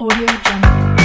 Audio Jungle.